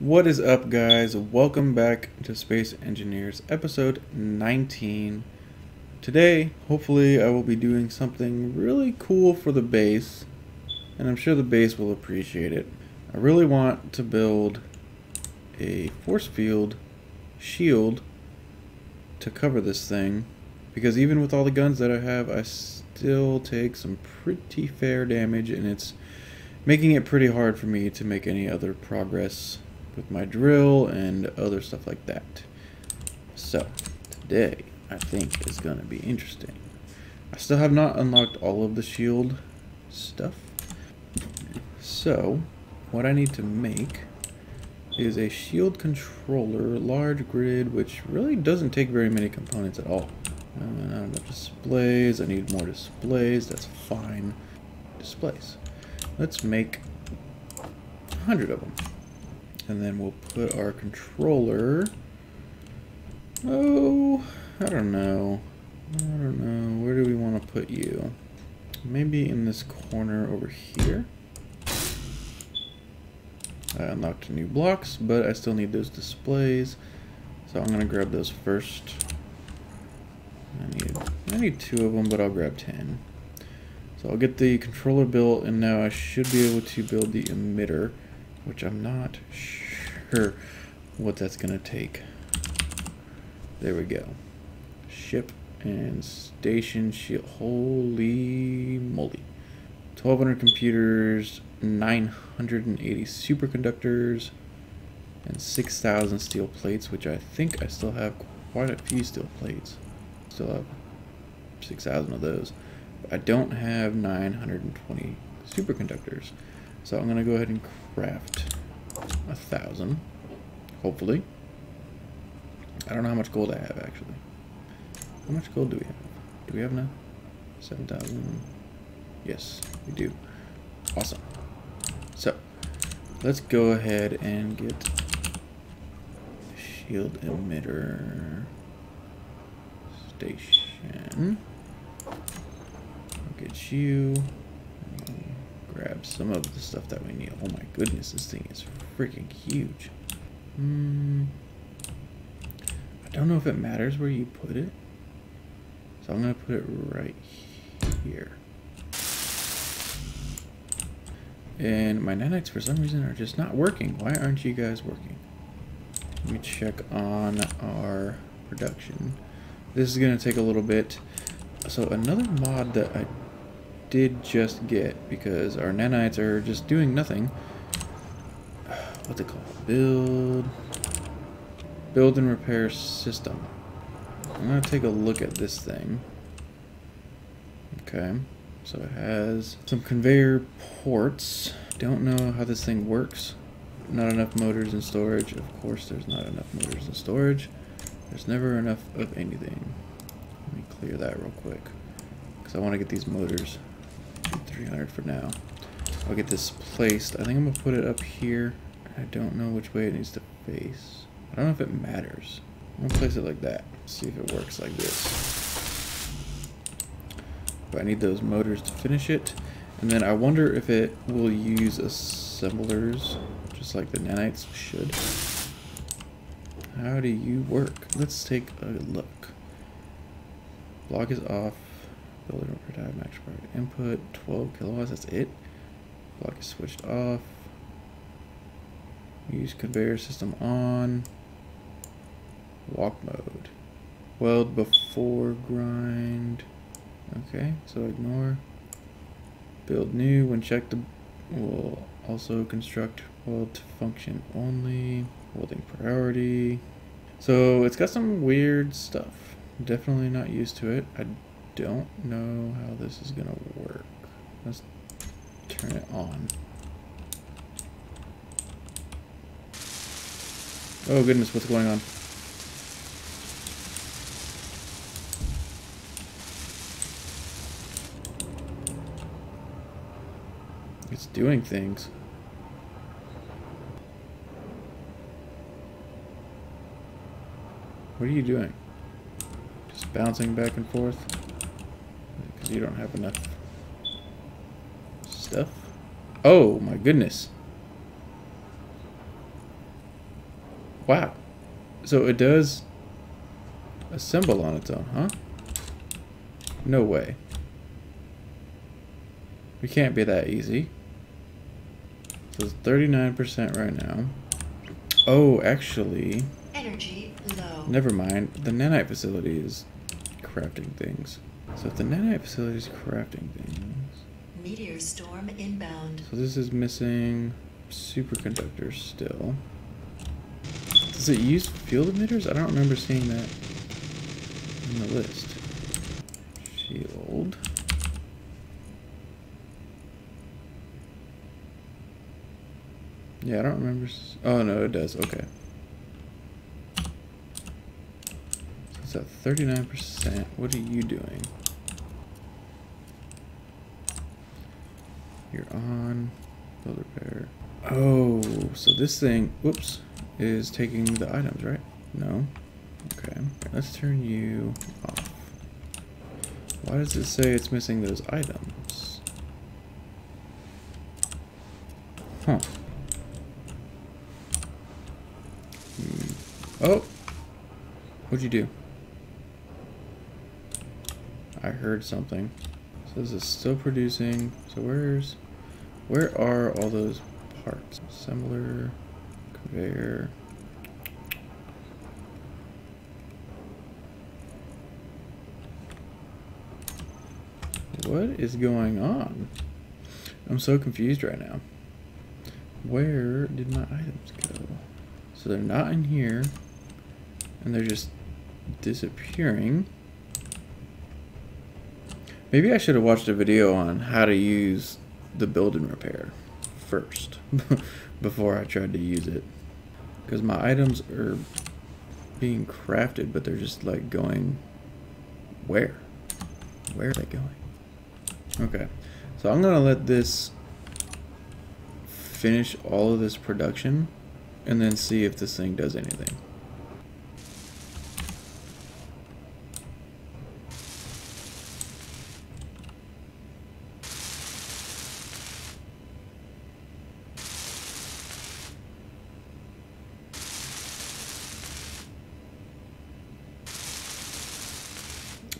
What is up, guys? Welcome back to Space Engineers, episode 19. Today, hopefully, I will be doing something really cool for the base, and I'm sure the base will appreciate it. I really want to build a force field shield to cover this thing, because even with all the guns that I have, I still take some pretty fair damage, and it's making it pretty hard for me to make any other progress with my drill and other stuff like that. So, today, I think is going to be interesting. I still have not unlocked all of the shield stuff. So, what I need to make is a shield controller, large grid, which really doesn't take very many components at all. Uh, not enough displays, I need more displays, that's fine. Displays. Let's make 100 of them. And then we'll put our controller... Oh, I don't know. I don't know. Where do we want to put you? Maybe in this corner over here. I unlocked new blocks, but I still need those displays. So I'm going to grab those first. I need, I need two of them, but I'll grab 10. So I'll get the controller built, and now I should be able to build the emitter, which I'm not sure what that's going to take. There we go. Ship and station shield. Holy moly. 1,200 computers, 980 superconductors, and 6,000 steel plates, which I think I still have quite a few steel plates. Still have 6,000 of those. I don't have 920 superconductors. So I'm going to go ahead and craft a thousand, hopefully. I don't know how much gold I have, actually. How much gold do we have? Do we have now? 7,000. Yes, we do. Awesome. So, let's go ahead and get shield emitter station. Get you. Grab some of the stuff that we need. Oh my goodness, this thing is freaking huge. Hmm. I don't know if it matters where you put it. So I'm going to put it right here. And my nanites for some reason are just not working. Why aren't you guys working? Let me check on our production. This is going to take a little bit. So another mod that I did just get because our nanites are just doing nothing. What's it called? Build. Build and repair system. I'm going to take a look at this thing. Okay. So it has some conveyor ports. Don't know how this thing works. Not enough motors and storage. Of course there's not enough motors and storage. There's never enough of anything. Let me clear that real quick. Because I want to get these motors. 300 for now. I'll get this placed. I think I'm going to put it up here. I don't know which way it needs to face. I don't know if it matters. I'm going to place it like that. See if it works like this. But I need those motors to finish it. And then I wonder if it will use assemblers, just like the nanites should. How do you work? Let's take a look. Block is off. Builder overtime max power input 12 kilowatts. That's it. Block is switched off. Use conveyor system on. Walk mode. Weld before grind. Okay, so ignore. Build new when checked. The will also construct weld to function only. Welding priority. So it's got some weird stuff. Definitely not used to it. I don't know how this is gonna work. Let's turn it on. Oh goodness, what's going on? It's doing things. What are you doing? Just bouncing back and forth? You don't have enough stuff? Oh my goodness. Wow. So it does assemble on its own, huh? No way. We can't be that easy. So it's 39% right now. Oh, actually... Energy low. Never mind. The nanite facility is crafting things. So if the nanite facility is crafting things... Meteor storm inbound. So this is missing superconductors still. Does it use field emitters? I don't remember seeing that in the list. Shield. Yeah, I don't remember. Oh, no, it does. Okay. So it's at 39%. What are you doing? You're on build repair. Oh, so this thing, whoops, is taking the items, right? No. Okay. Let's turn you off. Why does it say it's missing those items? Huh. Hmm. Oh! What'd you do? I heard something. This is still producing. So where's... Where are all those parts? Assembler, conveyor... What is going on? I'm so confused right now. Where did my items go? So they're not in here. And they're just disappearing. Maybe I should have watched a video on how to use the build and repair first before I tried to use it. Because my items are being crafted, but they're just like going where? Where are they going? Okay, so I'm gonna let this finish all of this production and then see if this thing does anything.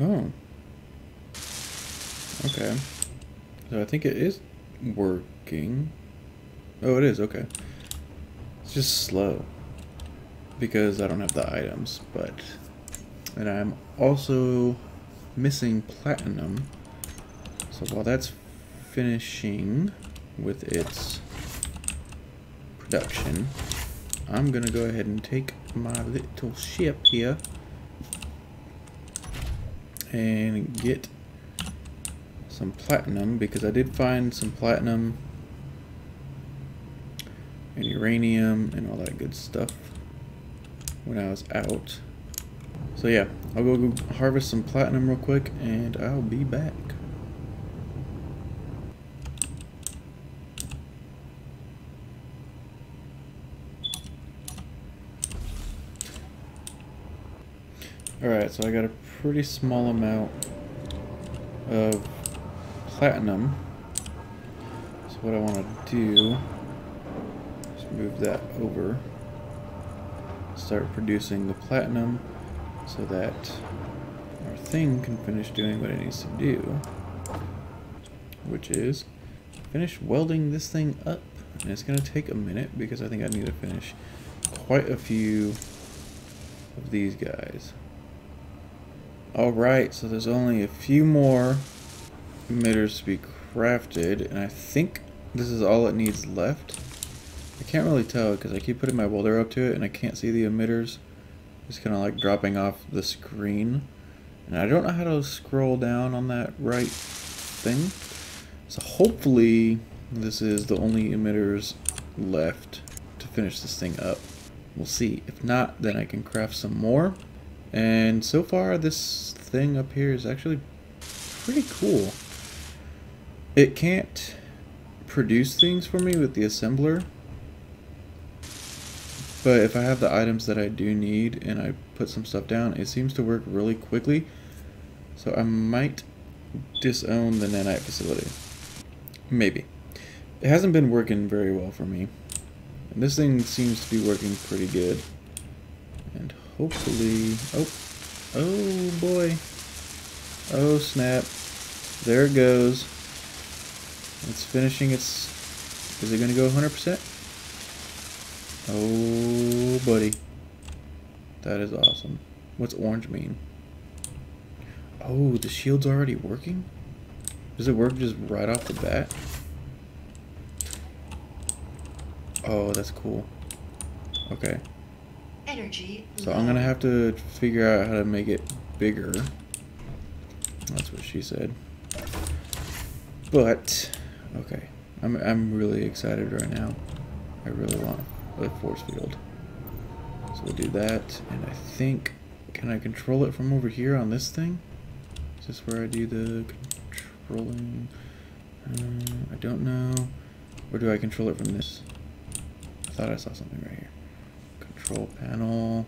Oh. Okay. So I think it is working. Oh, it is, okay. It's just slow. Because I don't have the items, but... And I'm also missing platinum. So while that's finishing with its production, I'm gonna go ahead and take my little ship here and get some platinum because I did find some platinum and uranium and all that good stuff when I was out. So yeah, I'll go harvest some platinum real quick and I'll be back. Alright, so I got a pretty small amount of platinum. So what I want to do is move that over. Start producing the platinum so that our thing can finish doing what it needs to do. Which is finish welding this thing up. And it's going to take a minute because I think I need to finish quite a few of these guys. Alright, so there's only a few more emitters to be crafted, and I think this is all it needs left. I can't really tell because I keep putting my welder up to it and I can't see the emitters. It's kind of like dropping off the screen. And I don't know how to scroll down on that right thing. So hopefully this is the only emitters left to finish this thing up. We'll see. If not, then I can craft some more. And so far, this thing up here is actually pretty cool. It can't produce things for me with the assembler. But if I have the items that I do need and I put some stuff down, it seems to work really quickly. So I might disown the nanite facility. Maybe. It hasn't been working very well for me. And this thing seems to be working pretty good. And hopefully... Oh, oh boy. Oh snap. There it goes. It's finishing its... Is it going to go 100%? Oh, buddy. That is awesome. What's orange mean? Oh, the shield's already working? Does it work just right off the bat? Oh, that's cool. Okay. Energy So I'm gonna have to figure out how to make it bigger. That's what she said. But okay, I'm I'm really excited right now. I really want a force field. So we'll do that, and I think can I control it from over here on this thing? Is this where I do the controlling? Uh, I don't know. Or do I control it from this? I thought I saw something right here. Control panel.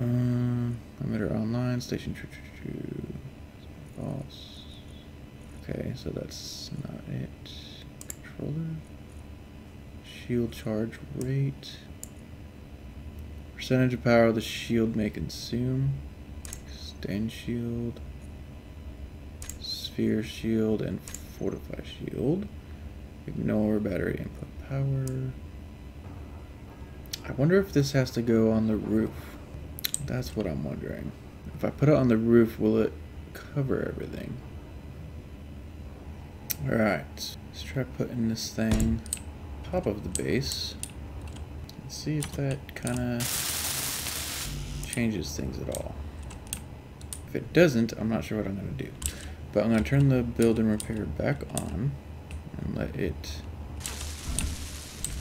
Um, emitter online, station true, true, true. False. Okay, so that's not it. Controller. Shield charge rate. Percentage of power the shield may consume. Extend shield. Sphere shield and fortify shield. Ignore battery input power. I wonder if this has to go on the roof. That's what I'm wondering. If I put it on the roof, will it cover everything? Alright, let's try putting this thing top of the base. Let's see if that kind of changes things at all. If it doesn't, I'm not sure what I'm going to do. But I'm going to turn the build and repair back on and let it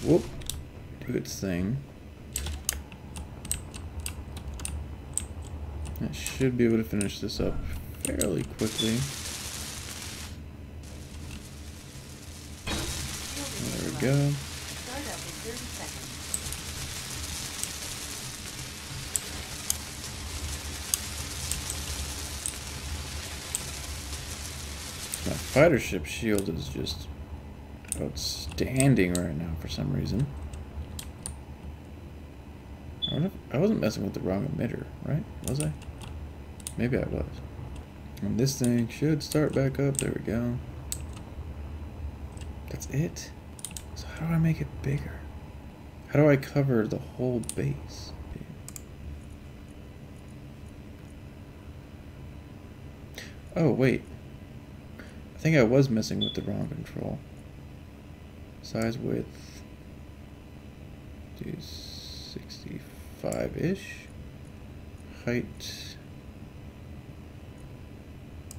whoop do its thing. I should be able to finish this up fairly quickly. There we go. My fighter ship shield is just outstanding right now for some reason. I, I wasn't messing with the wrong emitter, right? Was I? Maybe I was. And this thing should start back up. There we go. That's it? So how do I make it bigger? How do I cover the whole base? Oh, wait. I think I was messing with the wrong control. Size width. Do 65-ish. Height.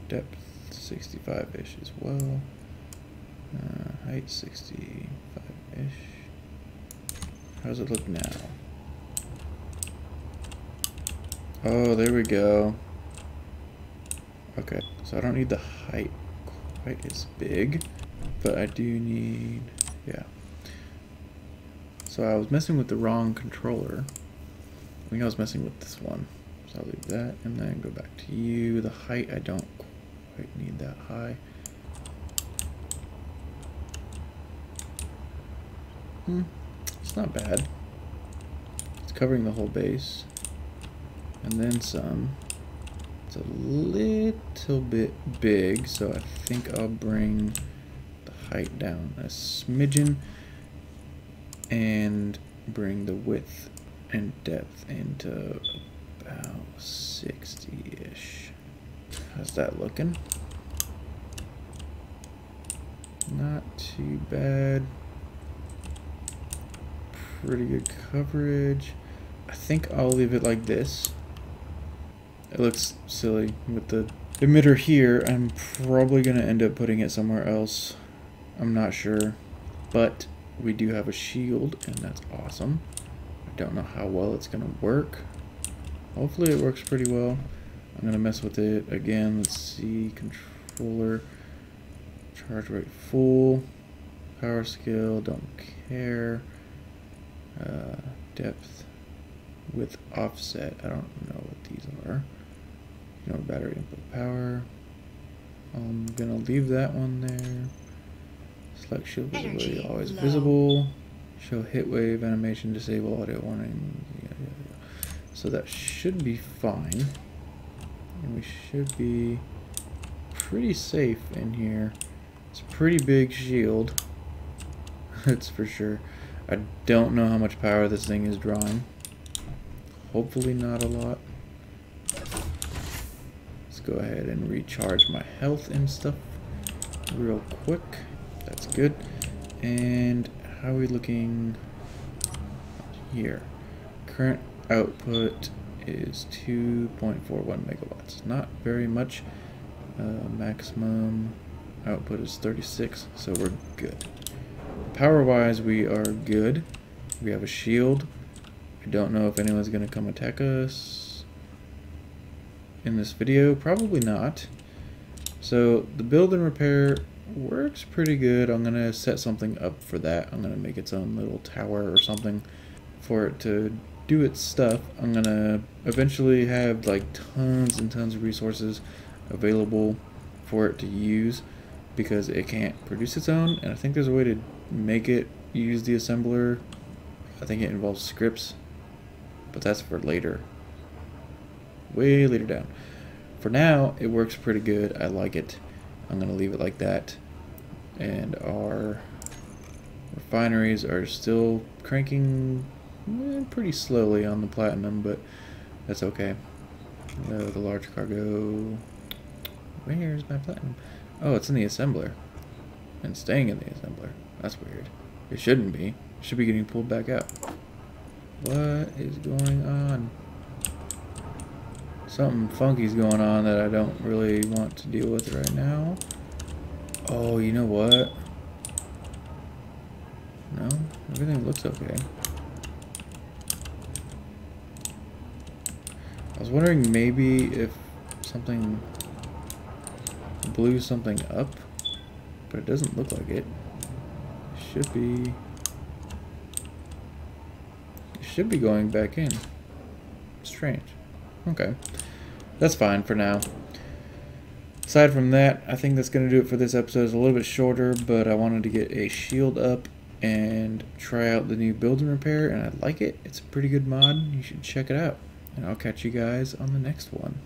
Depth 65-ish as well. Uh, height 65-ish. How does it look now? Oh, there we go. Okay, so I don't need the height quite as big, but I do need, yeah. So I was messing with the wrong controller. I think I was messing with this one. So I'll leave that and then go back to you. The height, I don't quite need that high. Hmm, it's not bad. It's covering the whole base. And then some. It's a little bit big, so I think I'll bring the height down a smidgen and bring the width and depth into about 60-ish. How's that looking? Not too bad. Pretty good coverage. I think I'll leave it like this. It looks silly with the emitter here. I'm probably going to end up putting it somewhere else. I'm not sure. But we do have a shield, and that's awesome. I don't know how well it's going to work. Hopefully it works pretty well. I'm going to mess with it again. Let's see. Controller. Charge rate full. Power scale. Don't care. Uh, depth with offset. I don't know what these are. You know, battery input power. I'm gonna leave that one there. Select shield visibility always low. visible. Show hit wave animation disable audio warning. Yeah, yeah, yeah. So that should be fine. And we should be pretty safe in here. It's a pretty big shield. That's for sure. I don't know how much power this thing is drawing. Hopefully not a lot. Let's go ahead and recharge my health and stuff real quick. That's good. And how are we looking here? Current output is 2.41 megawatts. Not very much. Uh, maximum output is 36, so we're good. Power-wise, we are good. We have a shield. I don't know if anyone's going to come attack us in this video. Probably not. So the build and repair works pretty good. I'm going to set something up for that. I'm going to make its own little tower or something for it to do its stuff. I'm going to eventually have like tons and tons of resources available for it to use because it can't produce its own. And I think there's a way to make it use the assembler. I think it involves scripts, but that's for later. Way later down. For now, it works pretty good. I like it. I'm going to leave it like that. And our refineries are still cranking eh, pretty slowly on the platinum, but that's okay. Uh, the large cargo. Where's my platinum? Oh, it's in the assembler. And staying in the assembler. That's weird. It shouldn't be. It should be getting pulled back out. What is going on? Something funky's going on that I don't really want to deal with right now. Oh, you know what? No? Everything looks okay. I was wondering maybe if something blew something up, but it doesn't look like it. Should be... Should be going back in. Strange. Okay. That's fine for now. Aside from that, I think that's going to do it for this episode. It's a little bit shorter, but I wanted to get a shield up and try out the new build and repair, and I like it. It's a pretty good mod. You should check it out. And I'll catch you guys on the next one.